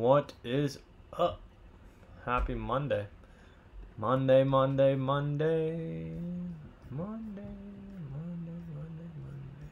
What is up? Happy Monday. Monday, Monday, Monday. Monday, Monday, Monday, Monday.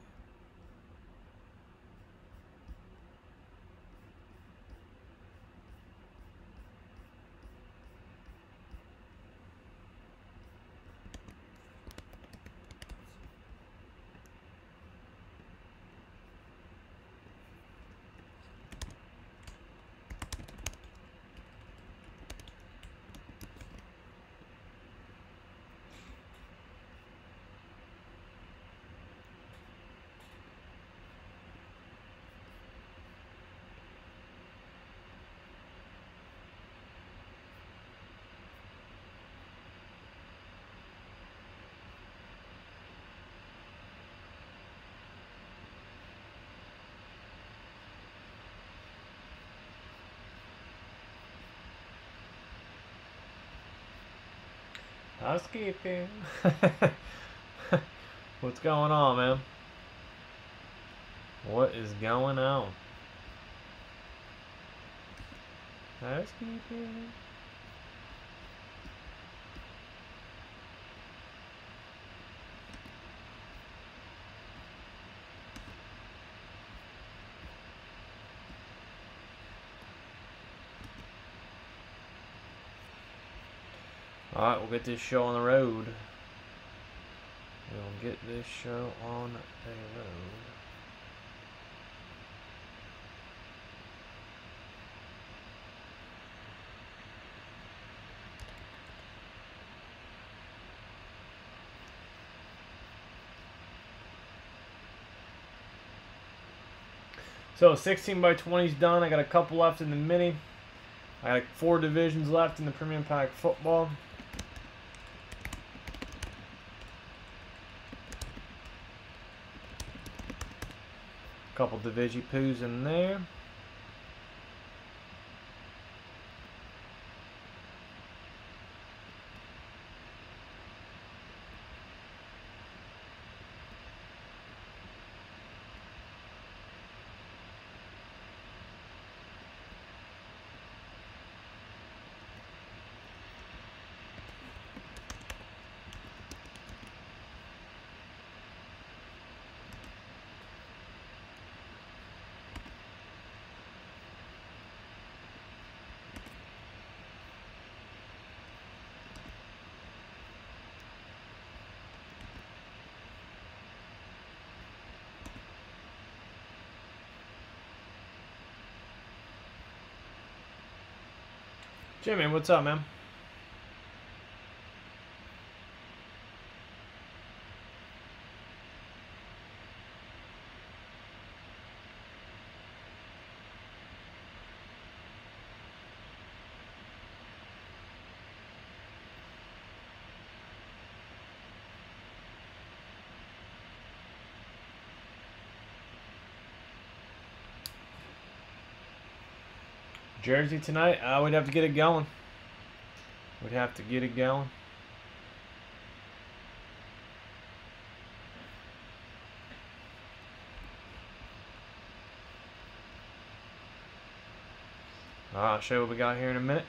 Housekeeping. What's going on, man? What is going on? Housekeeping. Alright, we'll get this show on the road. We'll get this show on the road. So 16 by 20 is done. I got a couple left in the mini. I got four divisions left in the Premium Pack football. Couple Divigi poos in there. Jimmy, what's up, man? Jersey tonight? Uh, we'd have to get it going. We'd have to get it going. I'll show you what we got here in a minute.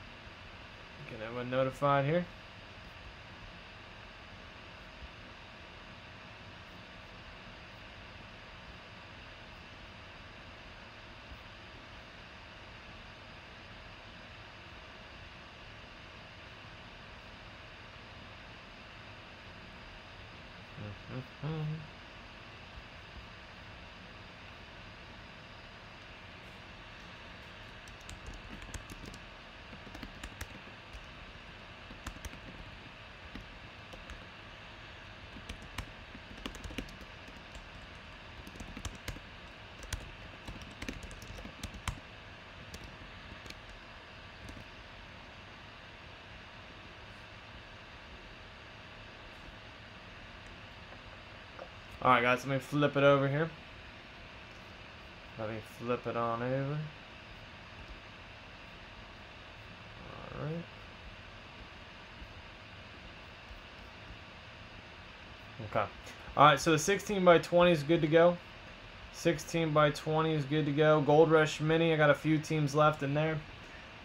Get everyone notified here. Alright guys, let me flip it over here. Let me flip it on over. Alright. Okay. Alright, so the 16 by 20 is good to go. 16 by 20 is good to go. Gold Rush Mini, I got a few teams left in there.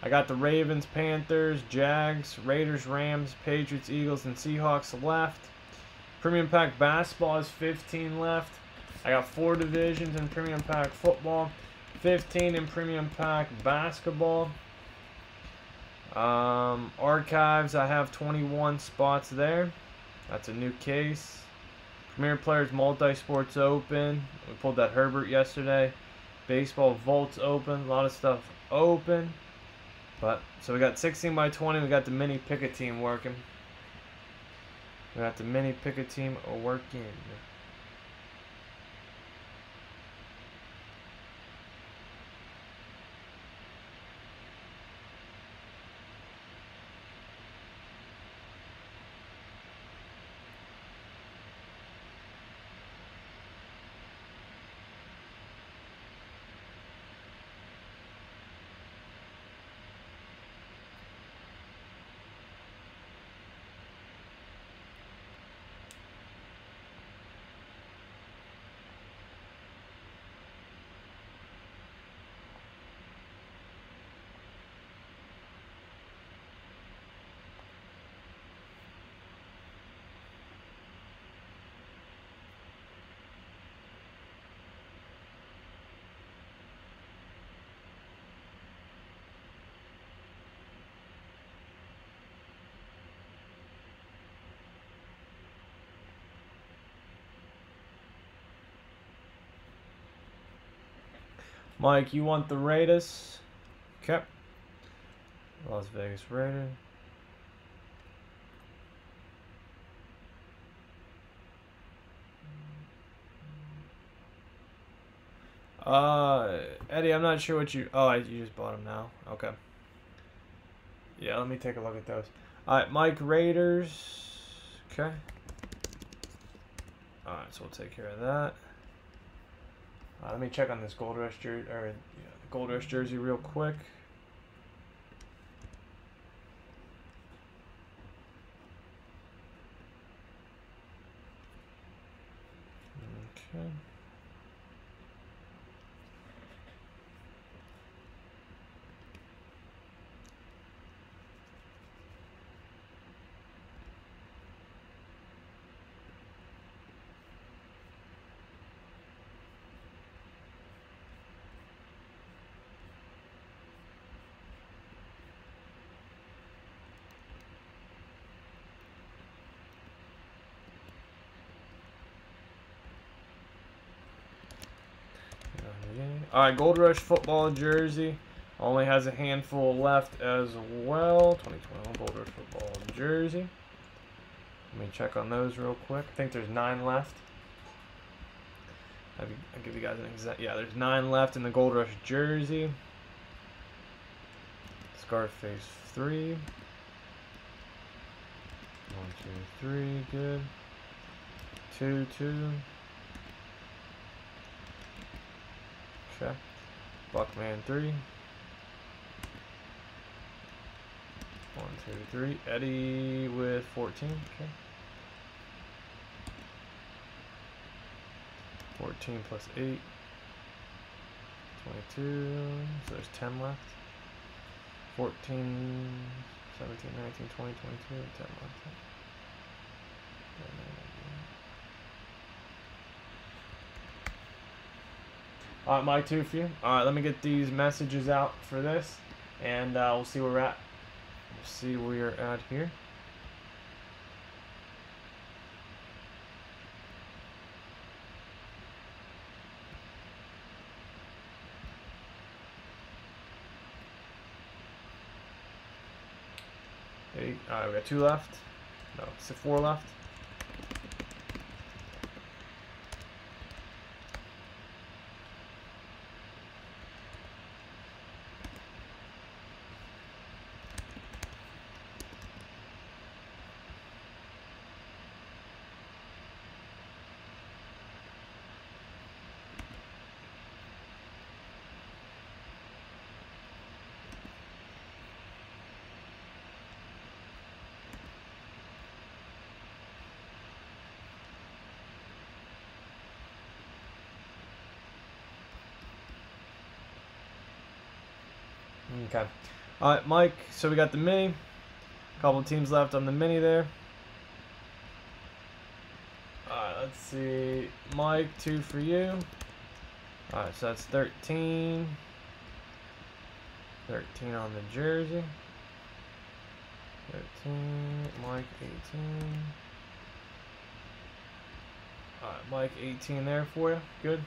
I got the Ravens, Panthers, Jags, Raiders, Rams, Patriots, Eagles, and Seahawks left. Premium Pack Basketball is 15 left. I got four divisions in Premium Pack Football, 15 in Premium Pack Basketball. Um, archives, I have 21 spots there. That's a new case. Premier Players Multi-Sports Open. We pulled that Herbert yesterday. Baseball Volts Open. A lot of stuff open. But, so we got 16 by 20. We got the mini picket team working. We got the mini picket team working. Mike, you want the Raiders? Okay. Las Vegas Raiders. Uh, Eddie, I'm not sure what you. Oh, I, you just bought them now. Okay. Yeah, let me take a look at those. All right, Mike Raiders. Okay. All right, so we'll take care of that. Uh, let me check on this Gold Rush jersey, or yeah, Gold Rush jersey real quick. Okay. All right, Gold Rush football jersey. Only has a handful left as well. 2021 Gold Rush football jersey. Let me check on those real quick. I think there's nine left. I'll give you guys an exact. Yeah, there's nine left in the Gold Rush jersey. Scarface three. One, two, three. Good. Two, two. Okay. Buckman three. One, two, three. Eddie with 14. Okay. 14 plus 8. 22. So there's 10 left. 14, 17, 19, 20, 22, 10 left. All right, my two for you. All right, let me get these messages out for this, and uh, we'll see where we're at. We'll see where you're at here. Eight. All right, we got two left. No, it's four left. Okay. All right, Mike. So we got the mini. A couple teams left on the mini there. All right, let's see. Mike, two for you. All right, so that's 13. 13 on the jersey. 13, Mike 18. Alright, Mike 18 there for you. Good.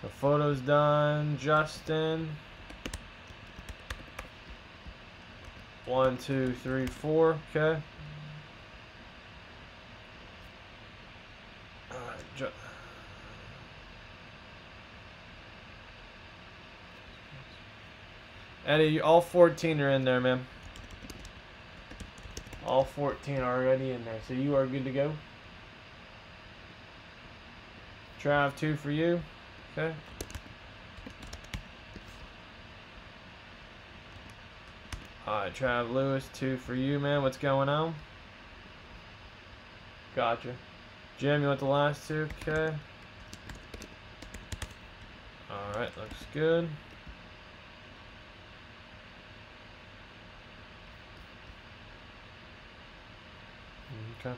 The photo's done. Justin. One, two, three, four. Okay. Alright, Eddie, all 14 are in there, man. All 14 are already in there, so you are good to go. Trav, two for you. Okay. Alright, Trav Lewis, two for you, man. What's going on? Gotcha. Jim, you want the last two? Okay. Alright, looks good. Okay.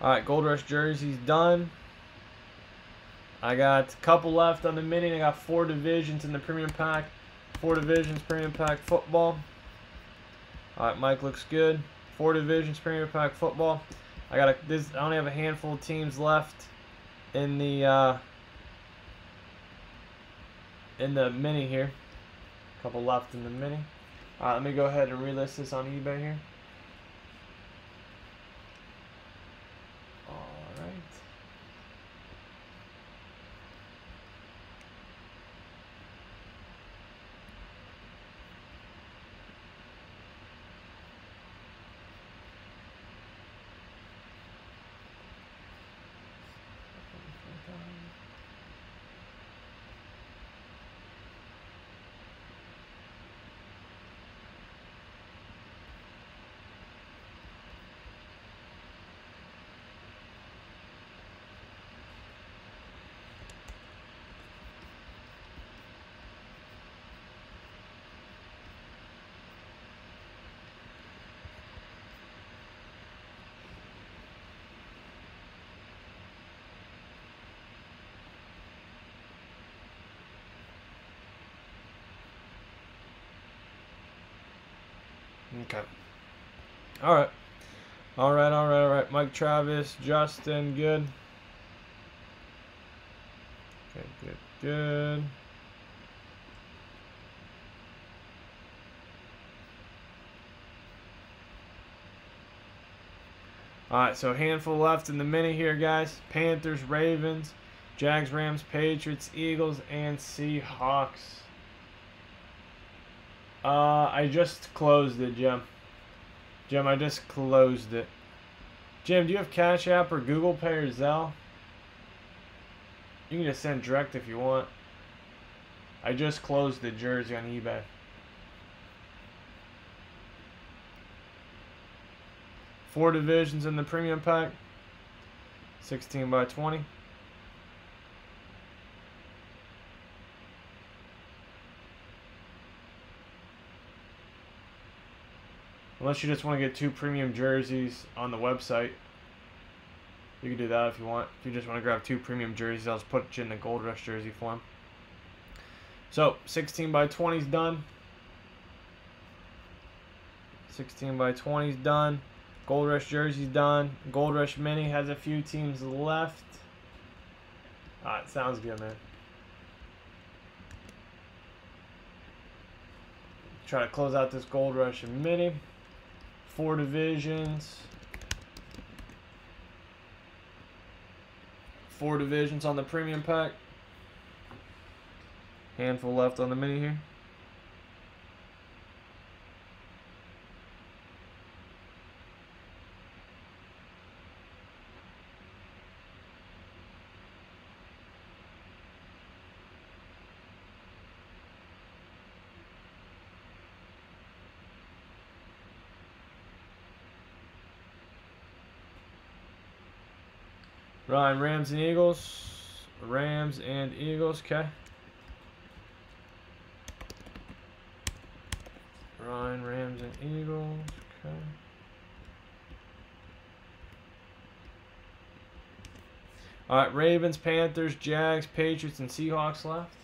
Alright, Gold Rush jerseys done. I got a couple left on the mini. I got four divisions in the premium pack. Four divisions premium pack football. Alright, Mike looks good. Four divisions premium pack football. I got a, this. I only have a handful of teams left in the uh, in the mini here. A couple left in the mini. Alright, let me go ahead and relist this on eBay here. Okay. All right. All right, all right, all right. Mike Travis, Justin, good. Okay, good, good. All right, so handful left in the minute here, guys. Panthers, Ravens, Jags, Rams, Patriots, Eagles, and Seahawks. Uh, I just closed it, Jim. Jim, I just closed it. Jim, do you have Cash App or Google Pay or Zelle? You can just send direct if you want. I just closed the jersey on eBay. Four divisions in the premium pack. 16 by 20. Unless you just want to get two premium jerseys on the website. You can do that if you want. If you just want to grab two premium jerseys, I'll just put you in the Gold Rush jersey form. So, 16 by 20 is done. 16 by 20 is done. Gold Rush jersey's done. Gold Rush Mini has a few teams left. Alright, sounds good, man. Try to close out this Gold Rush Mini four divisions. Four divisions on the premium pack. Handful left on the mini here. Ryan Rams and Eagles. Rams and Eagles, okay. Ryan Rams and Eagles, okay. All right, Ravens, Panthers, Jags, Patriots, and Seahawks left.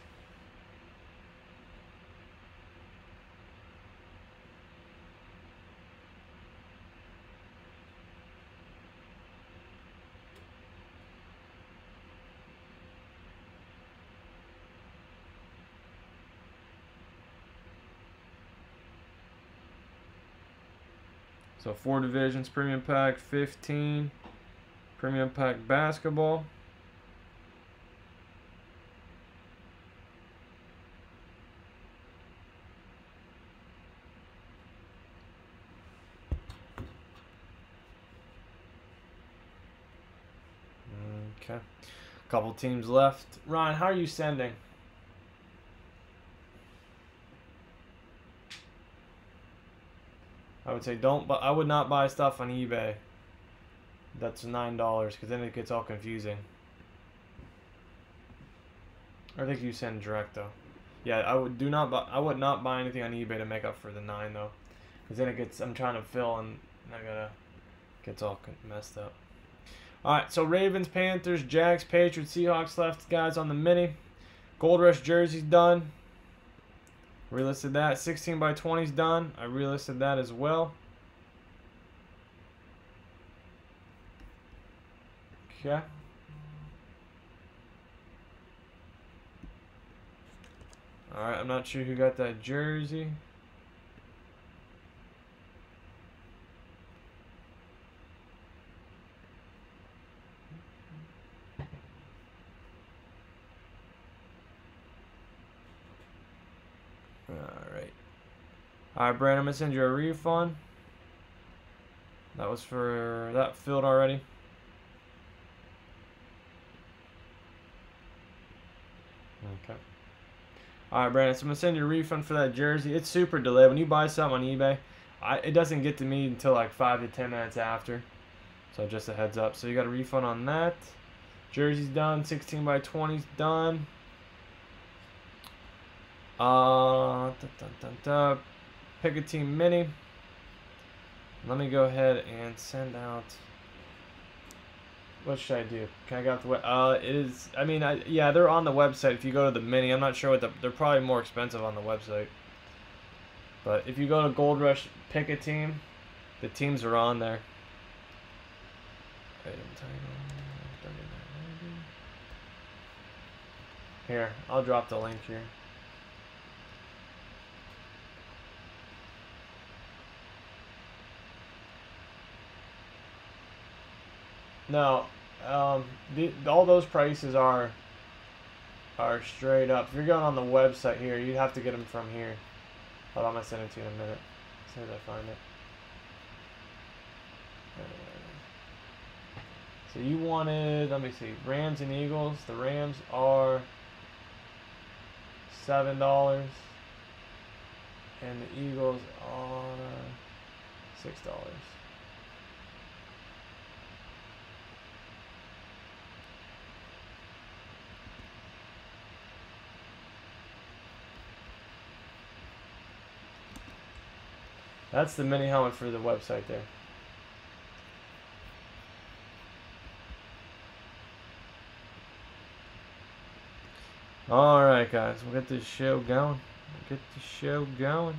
So four divisions, premium pack 15, premium pack basketball. Okay. Couple teams left. Ron, how are you sending? I would say don't but I would not buy stuff on eBay. That's nine dollars because then it gets all confusing. I think you send direct though. Yeah, I would do not buy. I would not buy anything on eBay to make up for the nine though, because then it gets. I'm trying to fill and I gotta gets all messed up. All right, so Ravens, Panthers, Jags, Patriots, Seahawks left guys on the mini. Gold Rush jerseys done. Relisted that. 16 by 20 is done. I relisted that as well. Okay. Alright, I'm not sure who got that jersey. Alright, Brandon, I'm going to send you a refund. That was for... That filled already. Okay. Alright, Brandon, so I'm going to send you a refund for that jersey. It's super delayed. When you buy something on eBay, I, it doesn't get to me until like 5 to 10 minutes after. So just a heads up. So you got a refund on that. Jersey's done. 16 by 20's done. Uh. Pick a team mini. Let me go ahead and send out. What should I do? Can I go out the web? Uh, it is. I mean, I yeah, they're on the website. If you go to the mini, I'm not sure what the. They're probably more expensive on the website. But if you go to Gold Rush, pick a team. The teams are on there. Here, I'll drop the link here. No, um, the, all those prices are are straight up. If you're going on the website here, you'd have to get them from here. Hold on, I'm gonna send it to you in a minute. As soon as I find it. So you wanted, let me see, Rams and Eagles. The Rams are seven dollars, and the Eagles are six dollars. That's the mini helmet for the website there. Alright guys, we'll get this show going. We'll get the show going.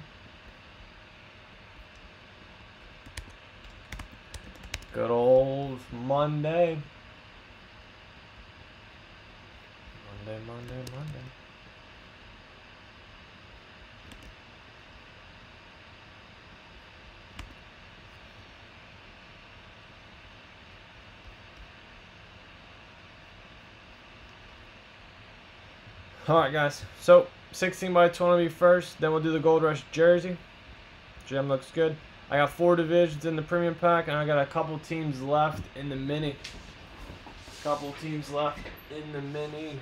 Good old Monday. Monday, Monday, Monday. Alright guys, so 16 by 20 first, then we'll do the Gold Rush jersey. Gem looks good. I got four divisions in the premium pack, and I got a couple teams left in the mini. Couple teams left in the mini.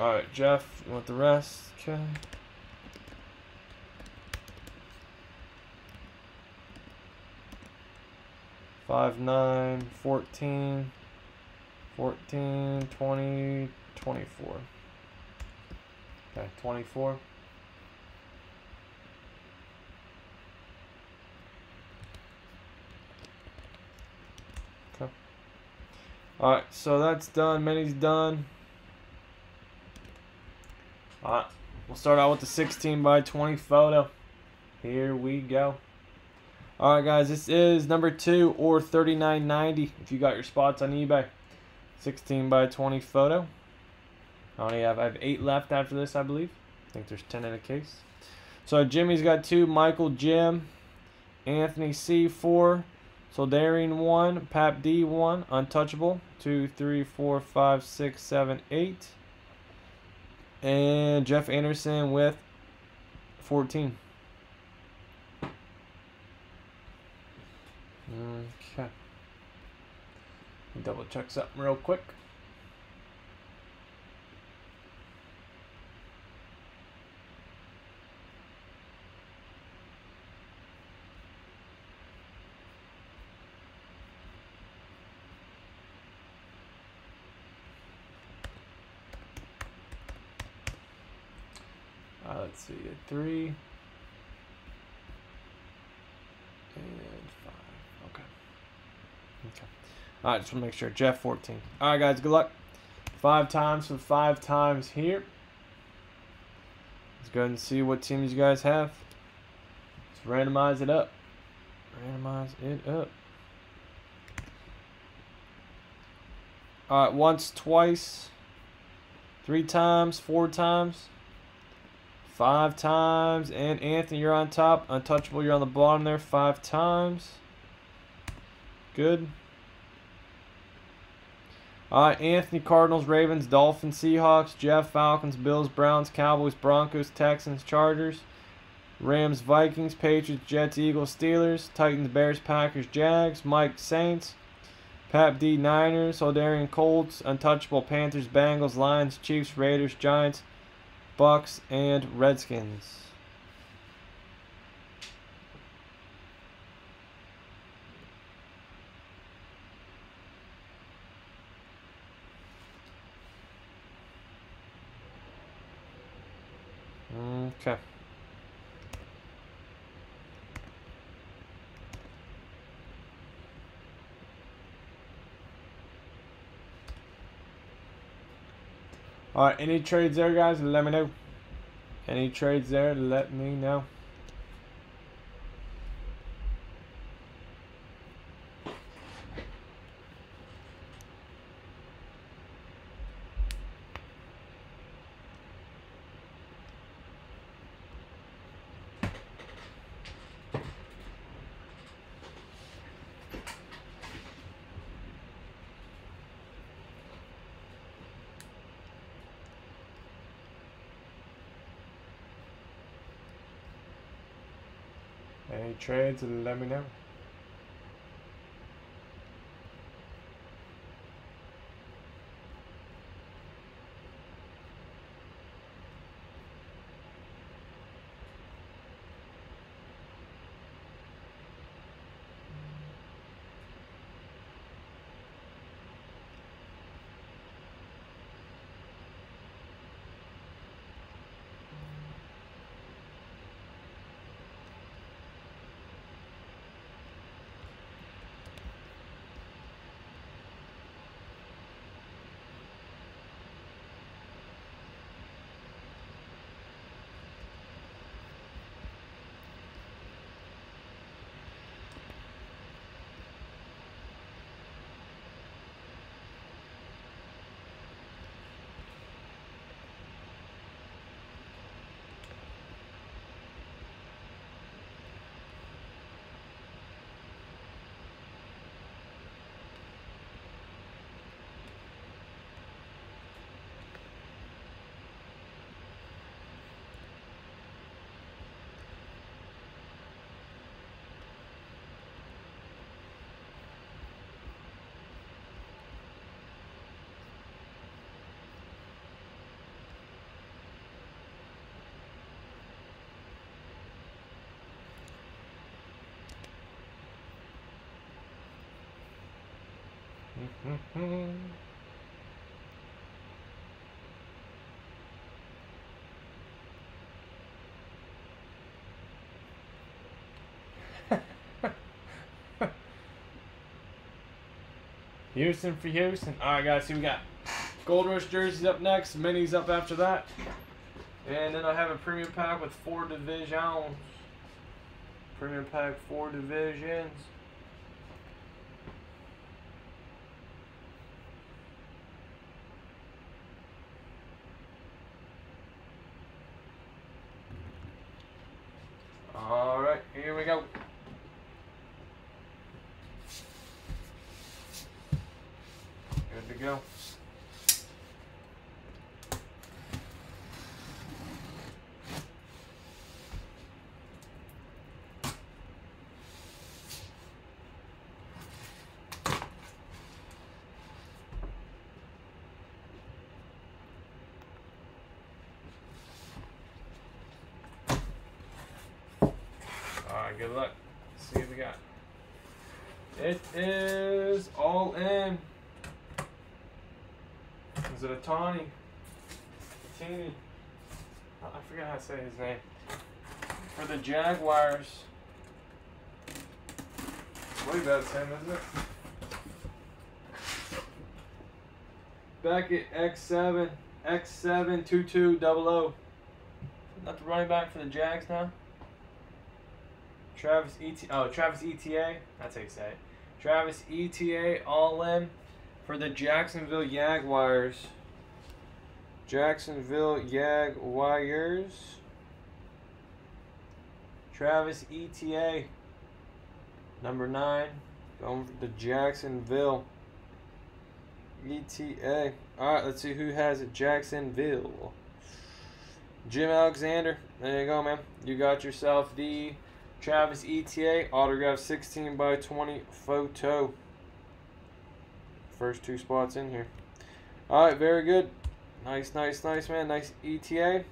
Alright, Jeff, you want the rest? Okay. Five, nine, fourteen, fourteen, twenty, twenty-four. Okay, twenty-four. Okay. Alright, so that's done. Many's done. Alright, we'll start out with the 16 by 20 photo. Here we go. Alright guys, this is number 2 or 39.90 if you got your spots on eBay. 16 by 20 photo. I only have I have 8 left after this, I believe. I think there's 10 in a case. So Jimmy's got 2, Michael Jim, Anthony C 4, Soldarian 1, Pap D 1, Untouchable, 2, 3, 4, 5, 6, 7, 8. And Jeff Anderson with 14. Okay. Double check something real quick. Uh, let's see, a three and five. Okay. Okay. All right, just want to make sure. Jeff 14. All right, guys, good luck. Five times for five times here. Let's go ahead and see what teams you guys have. Let's randomize it up. Randomize it up. All right, once, twice, three times, four times. Five times. And Anthony, you're on top. Untouchable, you're on the bottom there. Five times. Good. All right, Anthony, Cardinals, Ravens, Dolphins, Seahawks, Jeff, Falcons, Bills, Browns, Cowboys, Broncos, Texans, Chargers, Rams, Vikings, Patriots, Jets, Eagles, Steelers, Titans, Bears, Packers, Jags, Mike, Saints, Pap D, Niners, Soldarian, Colts, Untouchable, Panthers, Bengals, Lions, Chiefs, Raiders, Giants, Bucks, and Redskins. Okay. All right, any trades there, guys? Let me know. Any trades there? Let me know. Any trades? Let me know. Mm-hmm. Houston for Houston. All right, guys. See, we got Gold Rush jerseys up next. Minis up after that. And then I have a premium pack with four divisions. Premium pack, four divisions. All right, here we go. Good to go. Alright, good luck. Let's see what we got. It is all in. Is it a Tawny? Teeny. Oh, I forgot how to say his name. For the Jaguars. It's way better him, isn't it? Beckett X7 X7 2200. Not the running back for the Jags now. Travis Et oh Travis Etienne. That's how you say it. Travis Etienne all in for the Jacksonville Jaguars. Jacksonville Jaguars. Travis Etienne. Number nine. Going for the Jacksonville. Etienne. Alright, let's see who has it. Jacksonville. Jim Alexander. There you go, man. You got yourself the Travis Etienne autograph 16 by 20 photo. First two spots in here. Alright, very good. Nice, nice, nice, man. Nice Etienne.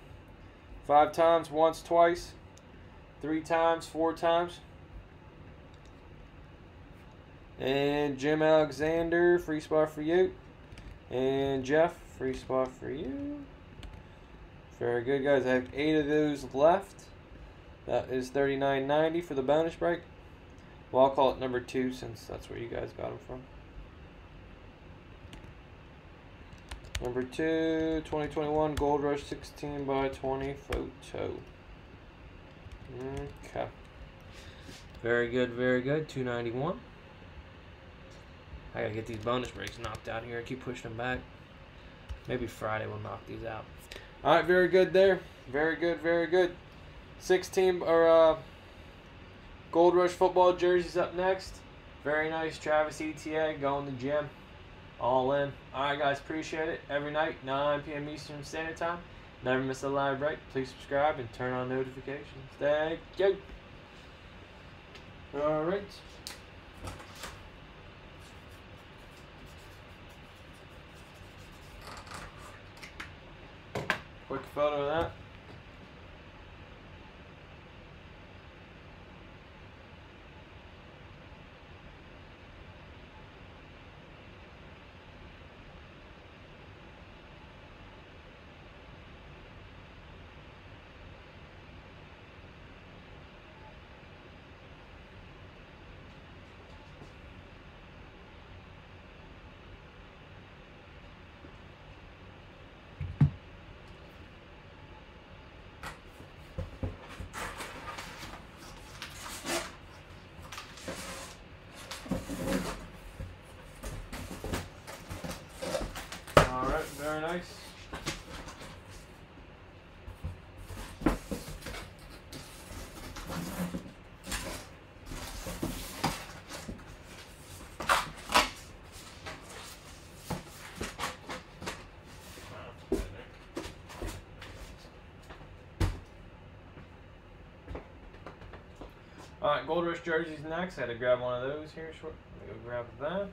Five times, once, twice. Three times, four times. And Jim Alexander, free spot for you. And Jeff, free spot for you. Very good, guys. I have eight of those left. That is $39.90 for the bonus break. Well, I'll call it number two since that's where you guys got them from. Number two, 2021 Gold Rush 16 by 20 photo. Okay. Very good, very good. 291. I gotta get these bonus breaks knocked out here. I keep pushing them back. Maybe Friday we'll knock these out. All right, very good there. Very good, very good. 16 or uh, Gold Rush football jerseys up next. Very nice. Travis Etienne going to gym. All in. All right, guys. Appreciate it. Every night, 9 p.m. Eastern Standard Time. Never miss a live break. Please subscribe and turn on notifications. Thank you. All right. Quick photo of that. All nice. All right, Gold Rush jerseys next. I had to grab one of those here short. Let me go grab that.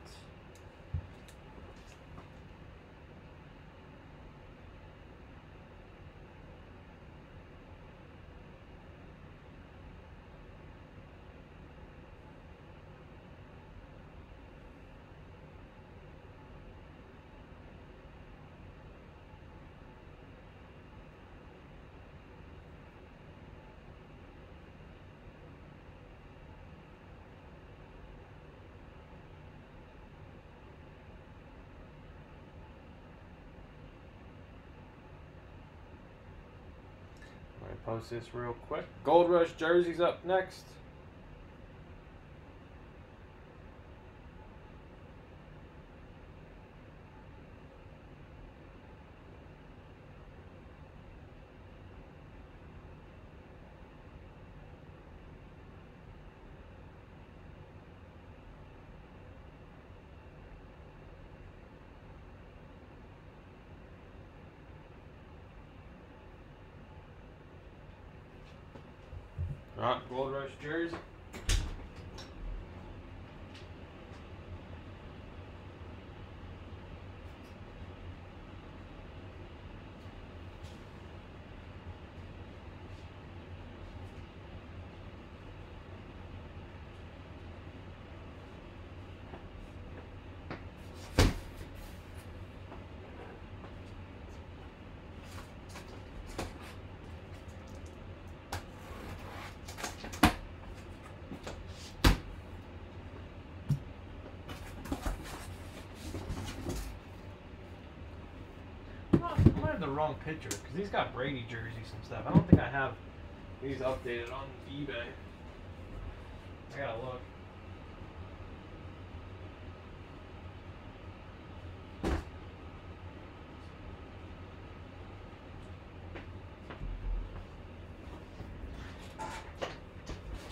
Post this real quick. Gold Rush jerseys up next. Alright, Gold Rush jersey. I might have the wrong picture because he's got Brady jerseys and stuff. I don't think I have these updated on eBay. I gotta look.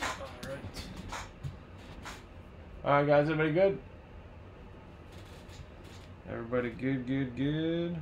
Alright. Alright, guys, everybody good? Everybody good, good, good.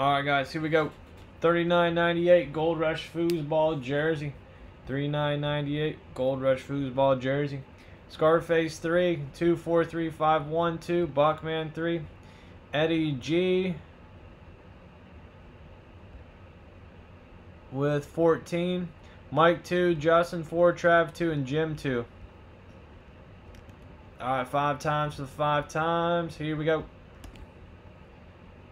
All right, guys, here we go. Thirty-nine ninety-eight Gold Rush foosball jersey. Thirty-nine ninety-eight Gold Rush foosball jersey. Scarface three two four three five one two Buckman three. Eddie G with fourteen. Mike two, Justin four, Trav two, and Jim two. All right, five times for the five times. Here we go.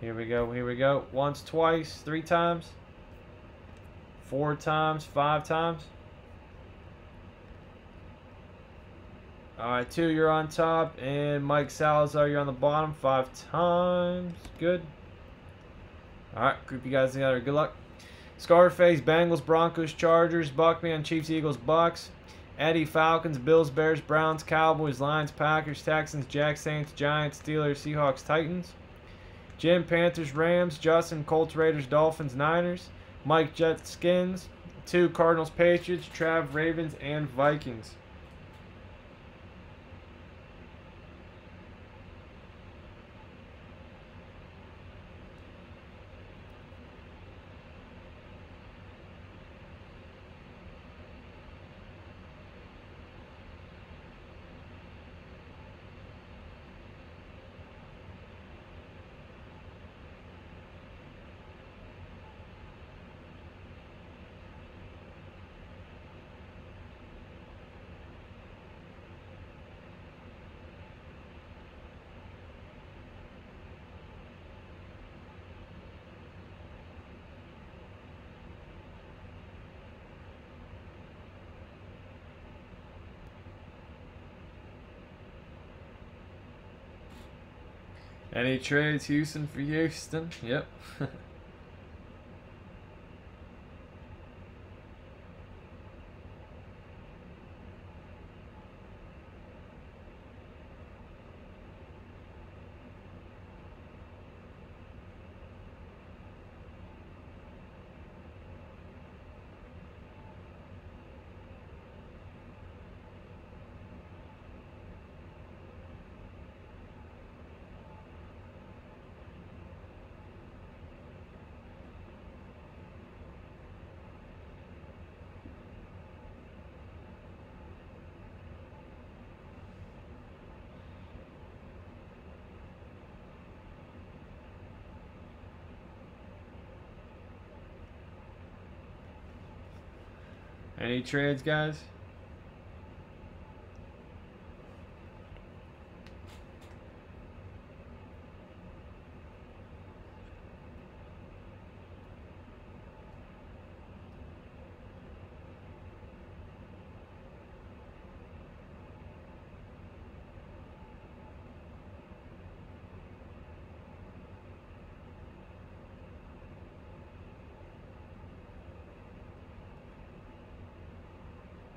Here we go, here we go. Once, twice, three times. Four times, five times. Alright, two, you're on top. And Mike Salazar, you're on the bottom five times. Good. Alright, group you guys together. Good luck. Scarface, Bengals, Broncos, Chargers, Buckman, Chiefs, Eagles, Bucks. Eddie, Falcons, Bills, Bears, Browns, Cowboys, Lions, Packers, Texans, Jacks, Saints, Giants, Steelers, Seahawks, Titans. Jim, Panthers, Rams. Justin, Colts, Raiders, Dolphins, Niners. Mike, Jets, Skins. Two, Cardinals, Patriots. Trav, Ravens, and Vikings. Any trades, Houston for Houston? Yep. Any trades, guys?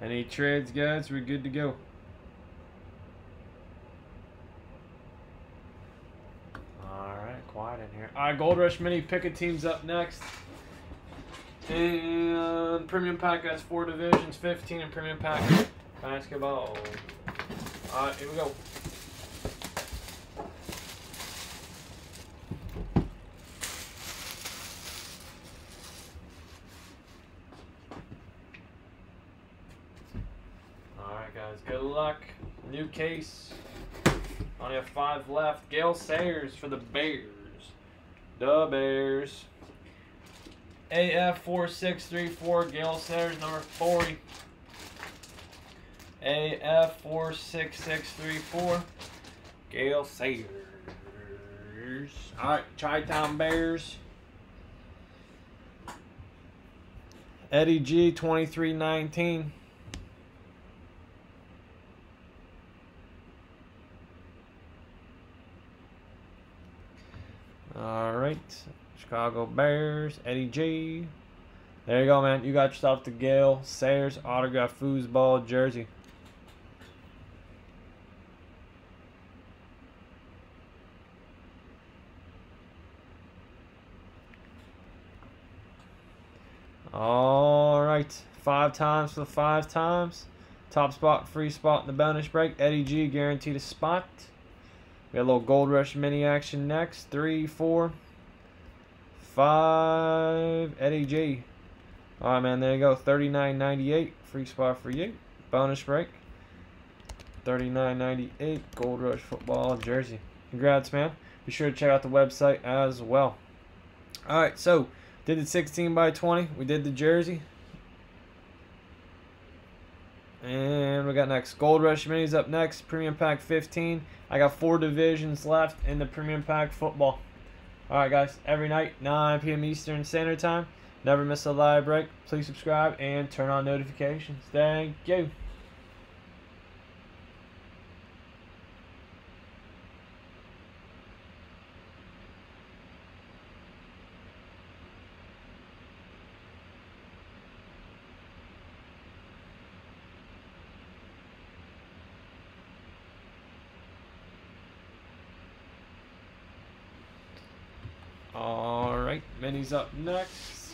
Any trades, guys? We're good to go. Alright, quiet in here. Alright, Gold Rush Mini Pick a Team's up next. And Premium Pack has four divisions, 15 in Premium Pack basketball. Alright, here we go. Alright, guys, good luck. New case. Only have five left. Gale Sayers for the Bears. The Bears. AF4634, Gale Sayers, number 40. AF46634, Gale Sayers. Alright, Chi Town Bears. Eddie G, 2319. All right, Chicago Bears, Eddie G. There you go, man. You got yourself the Gale Sayers autograph foosball jersey. All right, five times for the five times. Top spot, free spot in the bonus break. Eddie G guaranteed a spot. We got a little Gold Rush mini action next. Three, four, five. Eddie G. All right, man. There you go. Thirty-nine ninety-eight. Free spot for you. Bonus break. Thirty-nine ninety-eight. Gold Rush football jersey. Congrats, man. Be sure to check out the website as well. All right, so did the 16 by 20. We did the jersey. And we got next Gold Rush Minis up next. Premium Pack 15. I got four divisions left in the Premium Pack football. Alright, guys. Every night, 9 p.m. Eastern Standard Time. Never miss a live break. Please subscribe and turn on notifications. Thank you. All Minis up next.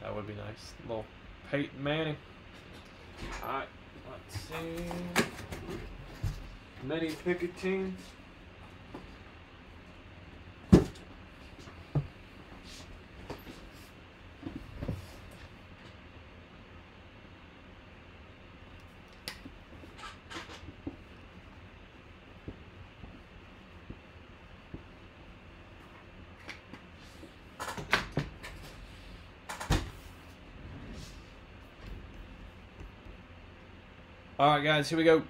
That would be nice. Little Peyton Manning. All right, let's see. Minnie Picketing. All right, guys, here we go.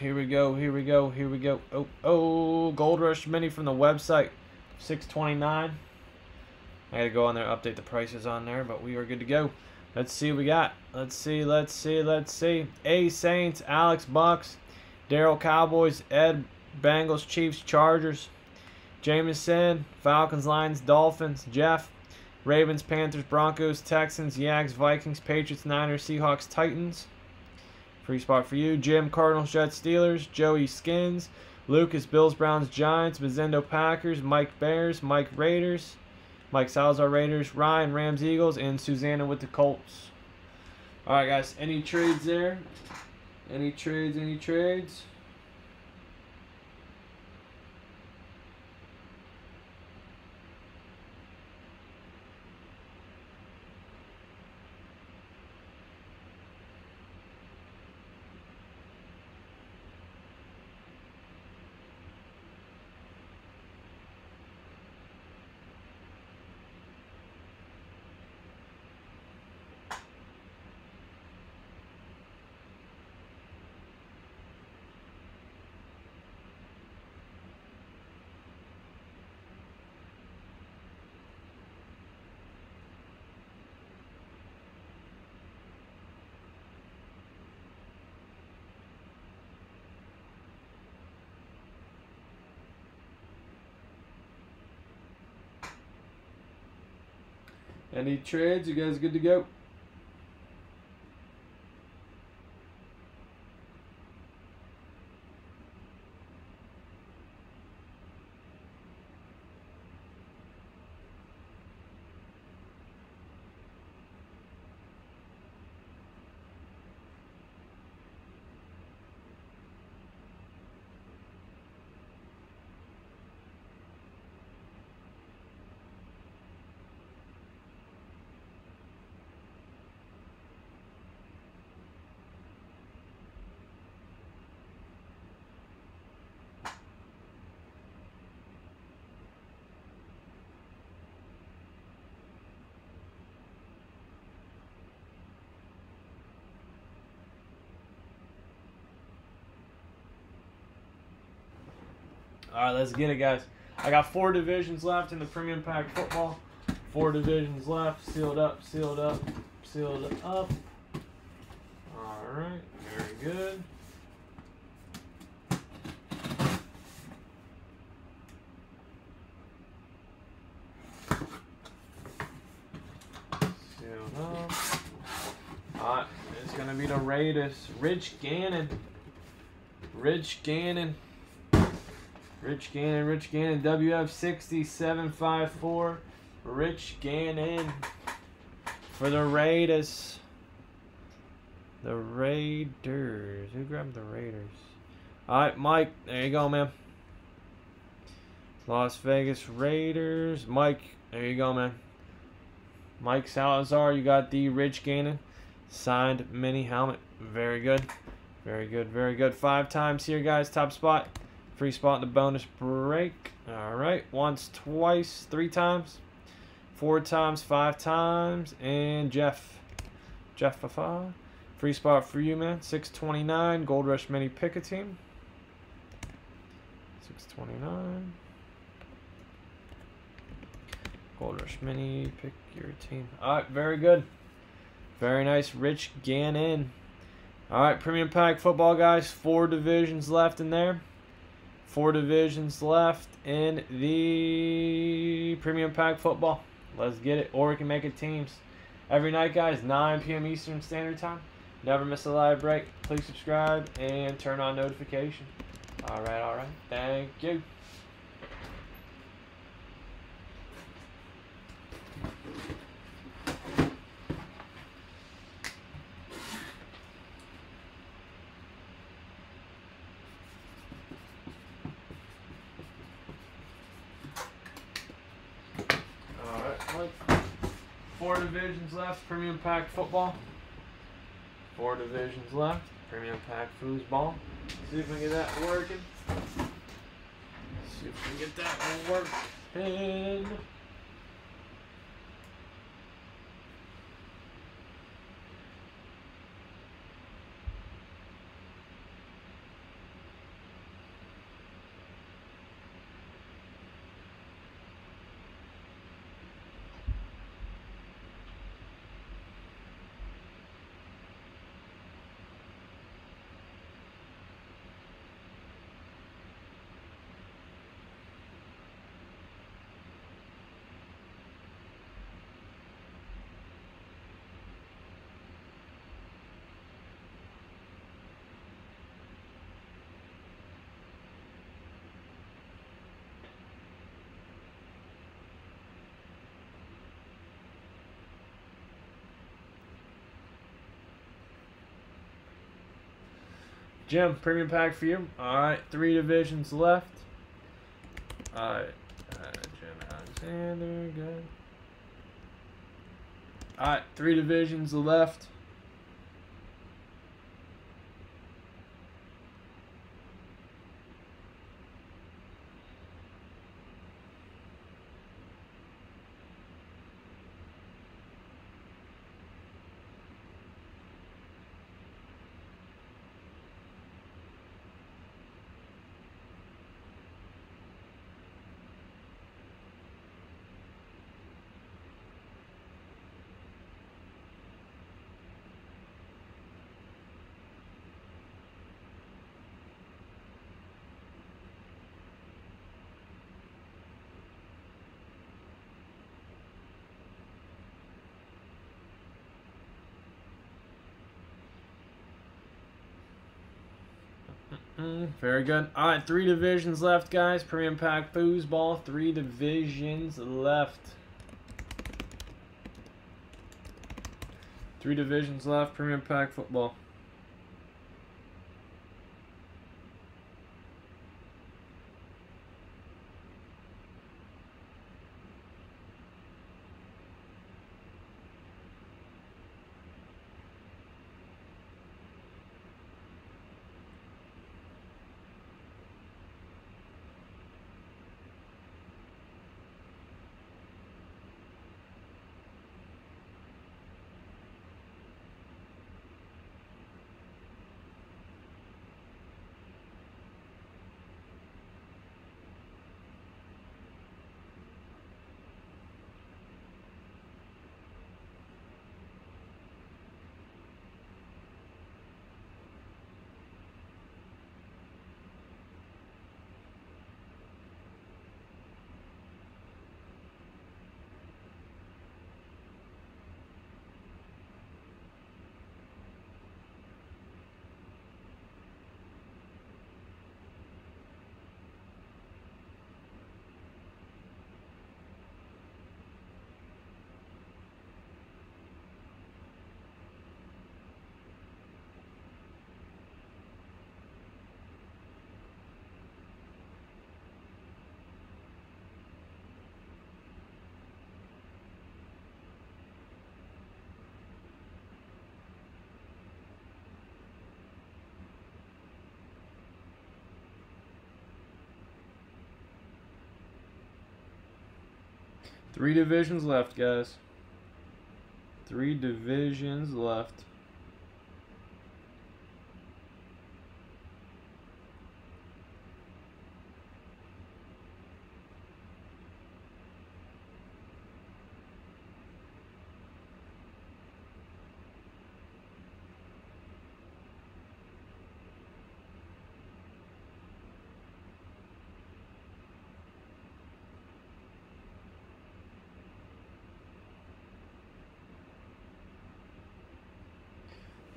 Here we go. Here we go. Here we go. Oh, oh, Gold Rush Mini from the website, six twenty nine. I gotta go on there, update the prices on there, but we are good to go. Let's see what we got. Let's see. Let's see. Let's see. A Saints, Alex Bucks, Daryl Cowboys, Ed Bengals, Chiefs, Chargers, Jameson, Falcons, Lions, Dolphins, Jeff, Ravens, Panthers, Broncos, Texans, Yags, Vikings, Patriots, Niners, Seahawks, Titans. Free spot for you. Jim, Cardinals, Jets, Steelers, Joey, Skins, Lucas, Bills, Browns, Giants, Mazendo, Packers, Mike, Bears, Mike, Raiders, Mike Salazar, Raiders, Ryan, Rams, Eagles, and Susanna with the Colts. All right, guys. Any trades there? Any trades? Any trades? Any trades? You guys good to go? All right, let's get it, guys. I got four divisions left in the premium pack football. Four divisions left. Sealed up, sealed up, sealed up. All right, very good. Sealed up. All right, it's gonna be the Raiders. Rich Gannon. Rich Gannon. Rich Gannon, Rich Gannon, WF6754. Rich Gannon for the Raiders. The Raiders. Who grabbed the Raiders? Alright, Mike. There you go, man. Las Vegas Raiders. Mike. There you go, man. Mike Salazar. You got the Rich Gannon. Signed mini helmet. Very good. Very good. Very good. Five times here, guys. Top spot. Free spot in the bonus break. All right. Once, twice, three times, four times, five times. And Jeff. Jeff Fafa. Free spot for you, man. 629. Gold Rush Mini Pick a Team. 629. Gold Rush Mini. Pick your team. All right. Very good. Very nice. Rich Gannon. All right. Premium Pack football, guys. Four divisions left in there. Four divisions left in the Premium Pack football. Let's get it. Or we can make it teams. Every night, guys, 9 p.m. Eastern Standard Time. Never miss a live break. Please subscribe and turn on notification. All right, all right. Thank you. Four divisions left, Premium Pack Football. Four divisions left, Premium Pack Foosball. See if we can get that working. See if we can get that working. Jim, premium pack for you. All right, three divisions left. All right, uh, Jim Alexander, good. All right, three divisions left. Very good. All right, three divisions left, guys. Premium pack foosball. Three divisions left. Three divisions left. Premium pack football. Three divisions left, guys. Three divisions left.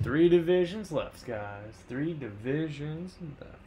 Three divisions left, guys. Three divisions left.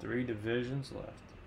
Three divisions left.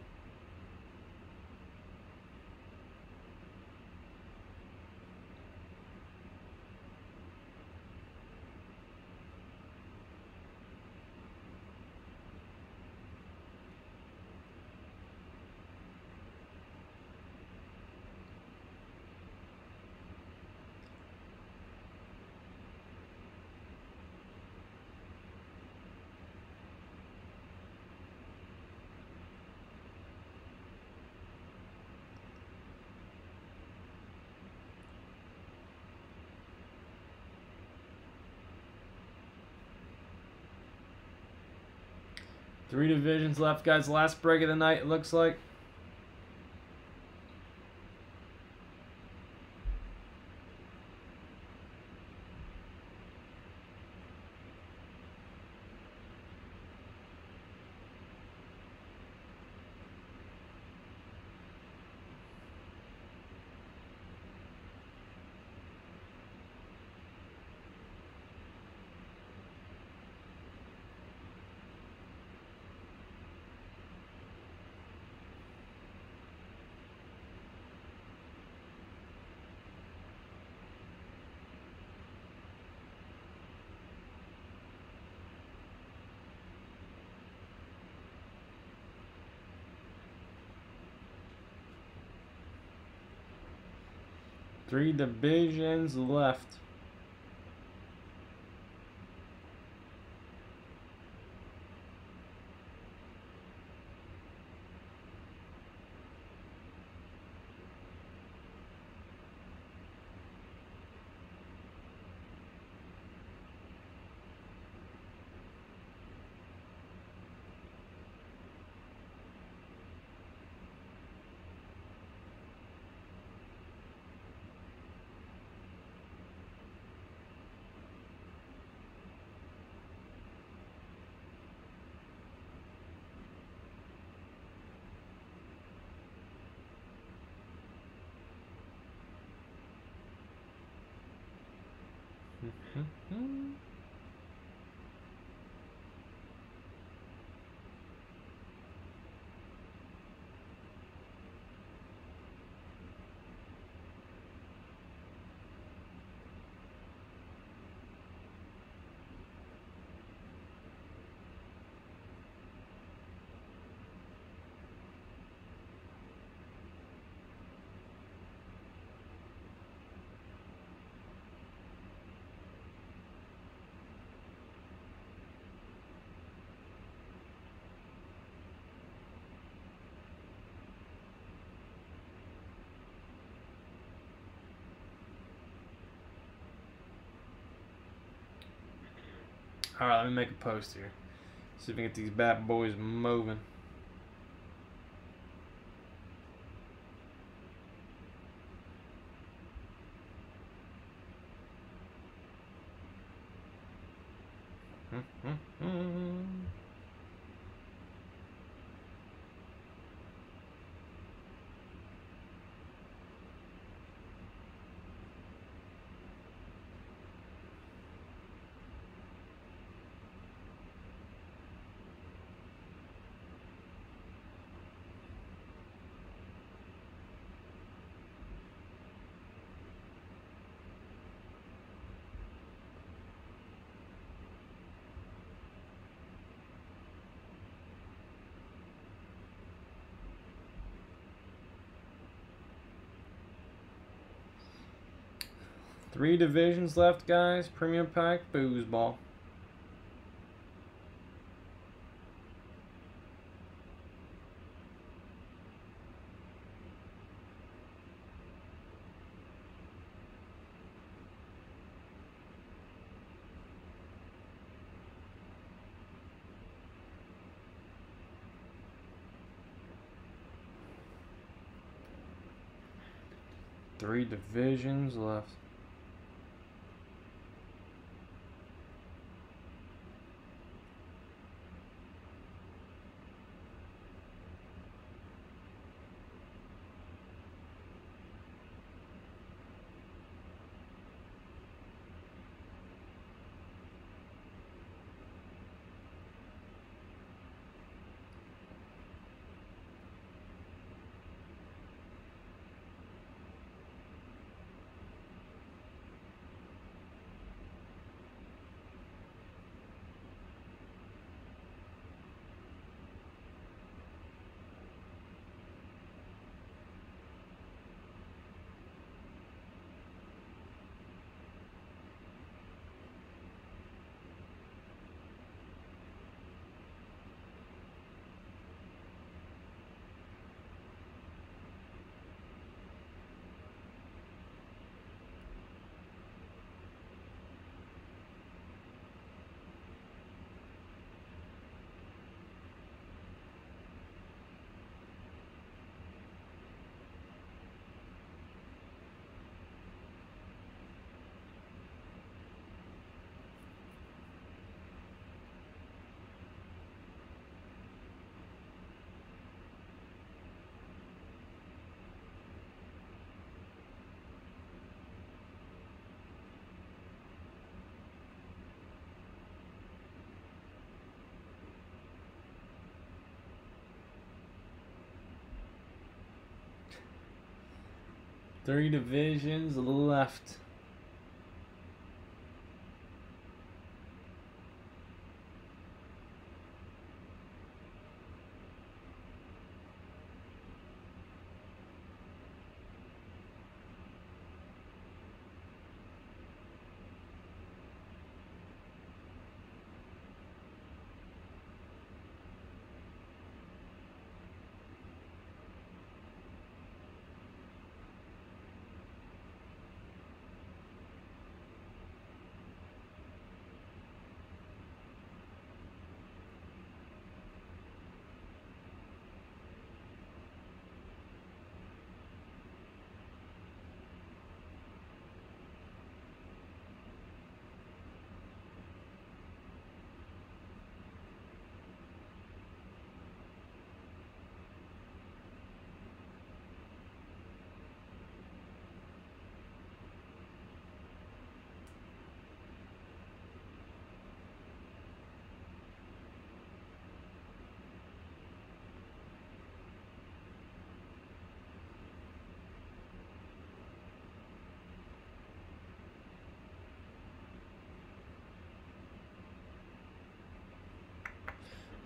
Three divisions left, guys. Last break of the night, it looks like. Three divisions left. All right, let me make a post here. See if we can get these bad boys moving. Three divisions left, guys. Premium pack, foosball. Three divisions left. Three divisions left.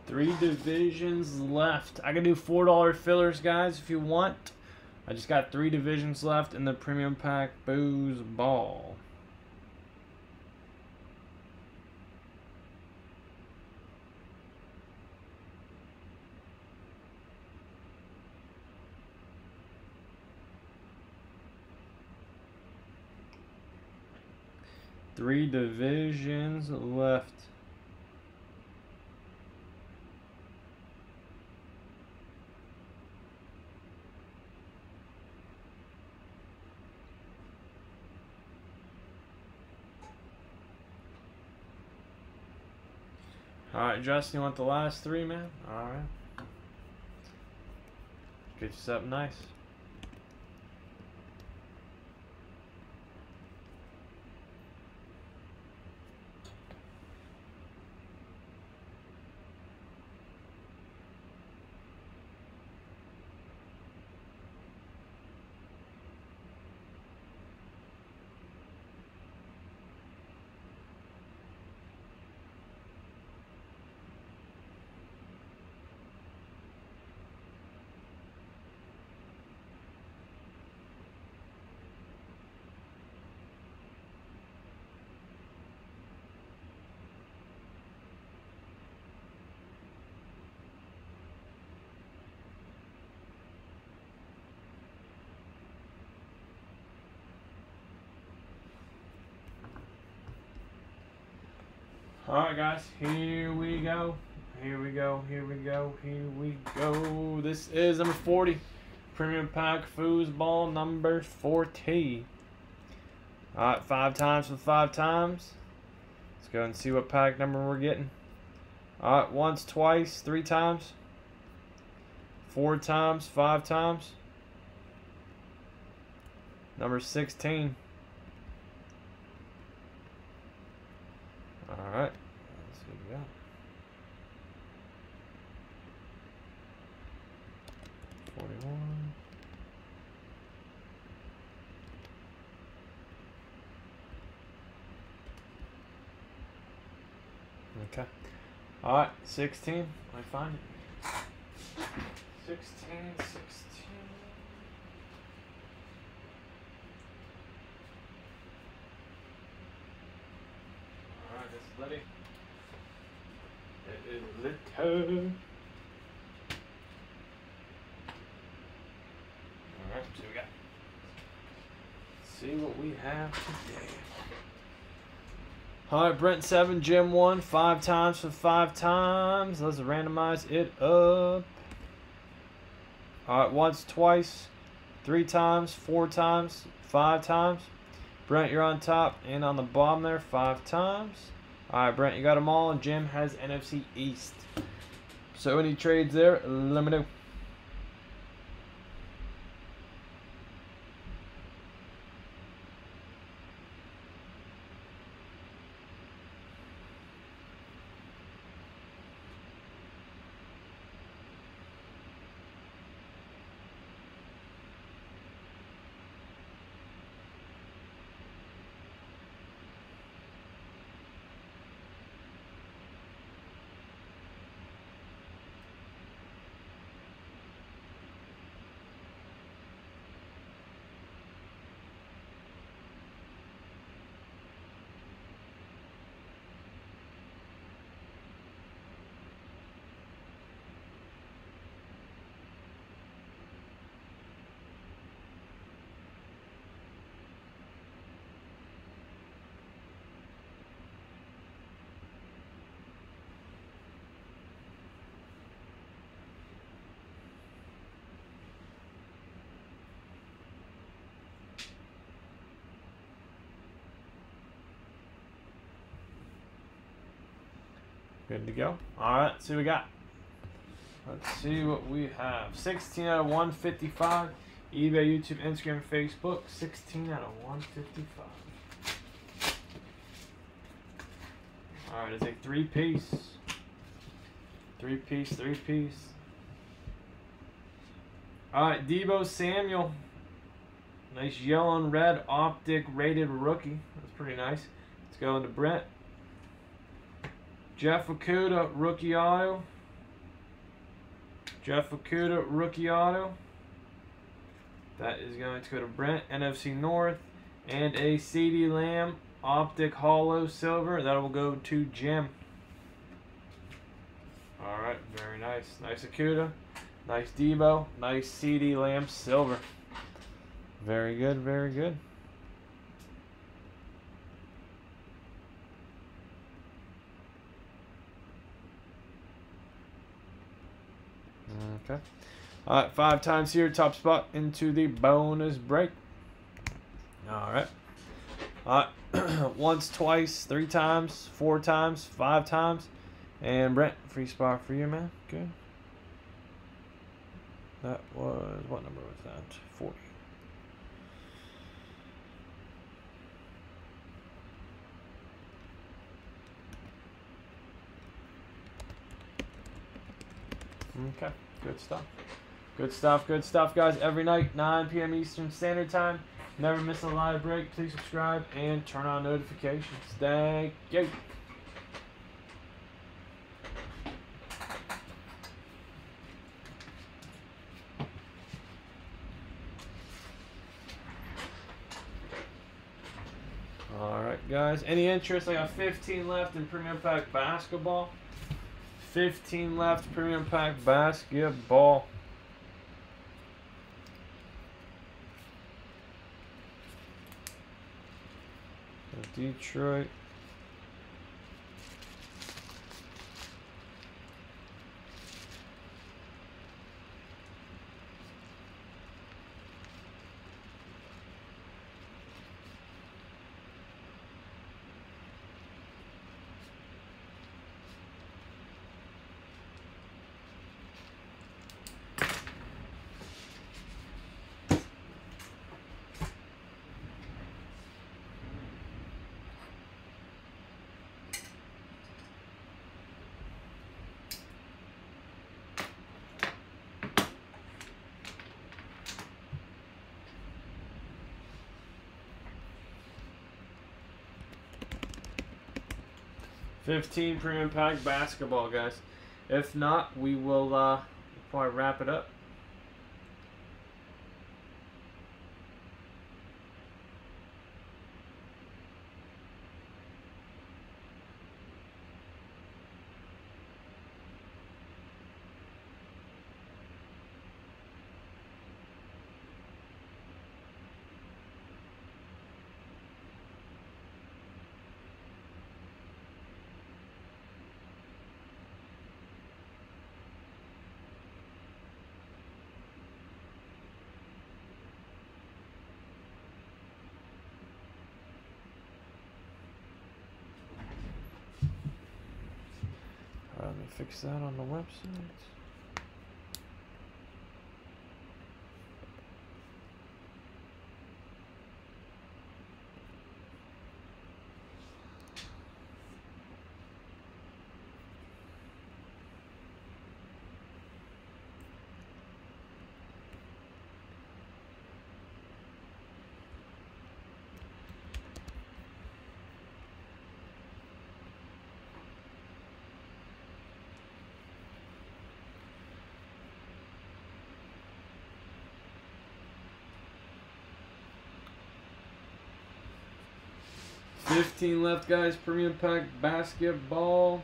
Three divisions left. I can do $4 fillers, guys, if you want. I just got three divisions left in the premium pack booze ball. Three divisions left. Alright, Justin, you want the last three, man? Alright. Get you something nice. Alright, guys, here we go. Here we go, here we go, here we go. This is number 40. Premium Pack Foosball number 40. Alright, five times for five times. Let's go and see what pack number we're getting. Alright, once, twice, three times. Four times, five times. Number 16. All right. Let's see what we got. Forty-one. Okay. All right. Sixteen. Let me find it. Sixteen. Sixteen. Alright, it's Liddy. It is Litto. Alright, see what we got. See what we have today. Alright, Brent 7, Jim 1, 5 times for 5 times. Let's randomize it up. Alright, once, twice, 3 times, 4 times, 5 times. Brent, you're on top and on the bottom there five times. All right, Brent, you got them all. And Jim has NFC East. So any trades there, let me know. To go. All right, see what we got. Let's see what we have. 16 out of 155. eBay, YouTube, Instagram, Facebook. 16 out of 155. All right, it's a three piece. Three piece, three piece. All right, Deebo Samuel. Nice yellow and red optic rated rookie. That's pretty nice. Let's go into Brent. Jeff Okudah, rookie auto. Jeff Okudah, rookie auto. That is going to go to Brent, NFC North. And a CeeDee Lamb, Optic Holo Silver. That will go to Jim. Alright, very nice. Nice Okudah. Nice Deebo. Nice CeeDee Lamb Silver. Very good, very good. Okay. All right, five times here, top spot into the bonus break. All right. All right. Once, twice, three times, four times, five times. And Brent, free spot for you, man. Good. That was, what number was that? 40. Okay, good stuff. Good stuff, good stuff, guys. Every night, 9 p.m. Eastern Standard Time. Never miss a live break. Please subscribe and turn on notifications. Thank you. Alright, guys. Any interest? I got 15 left in Premium Pack Basketball. 15 left Premium Pack Basketball. Detroit. Fifteen premium pack basketball, guys. If not, we will uh, probably wrap it up. Alright, let me fix that on the website. Fifteen left, guys. Premium pack basketball.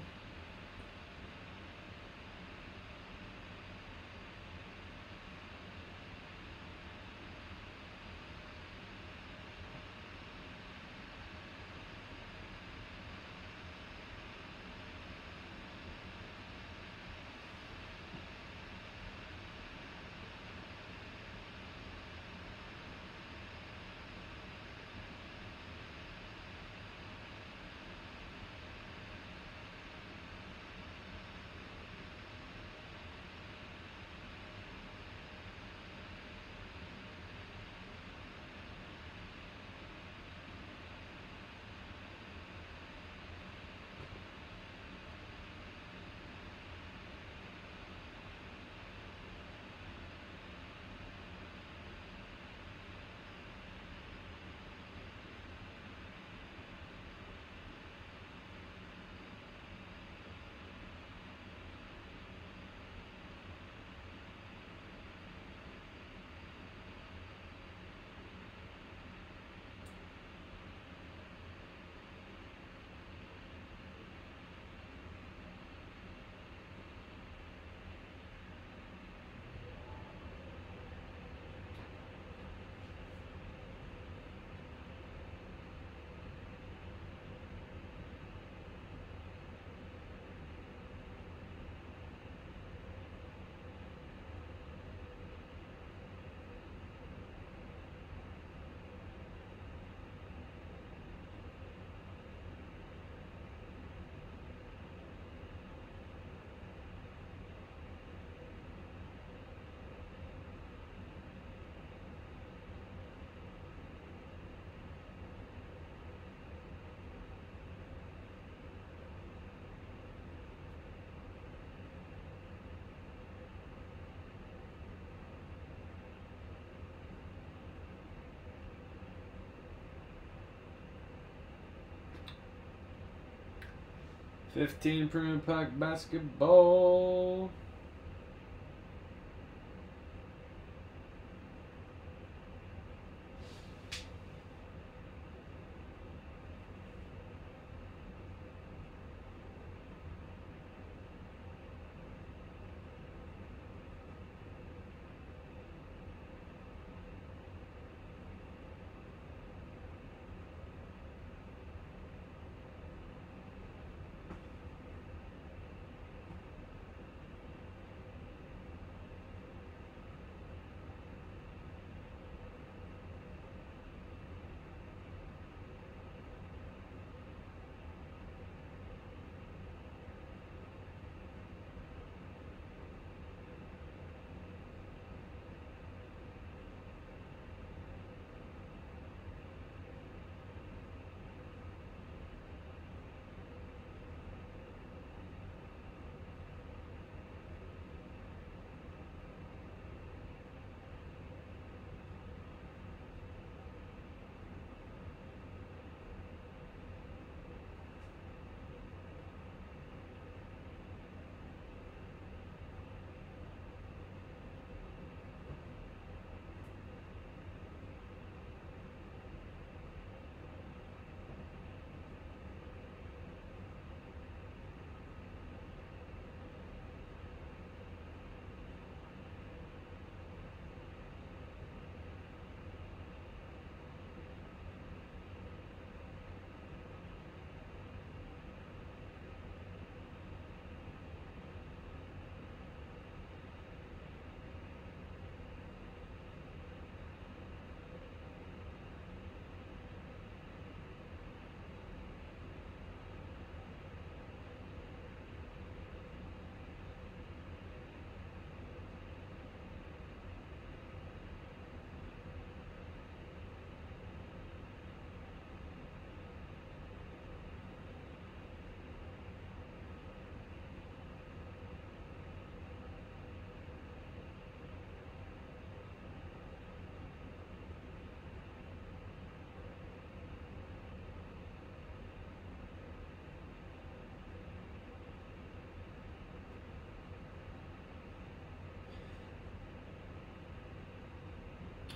15 premium pack basketball.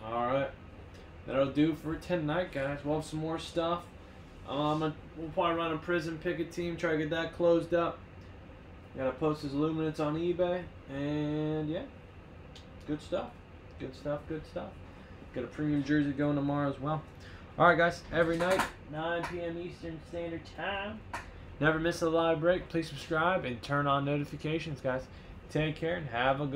All right, that'll do for tonight, guys. We'll have some more stuff. Um, we'll probably run a Prizm Pick a Team, try to get that closed up. Gotta post his luminance on eBay, and yeah, good stuff. Good stuff. Good stuff. Got a premium jersey going tomorrow as well. All right, guys. Every night, 9 p.m. Eastern Standard Time. Never miss a live break. Please subscribe and turn on notifications, guys. Take care and have a good.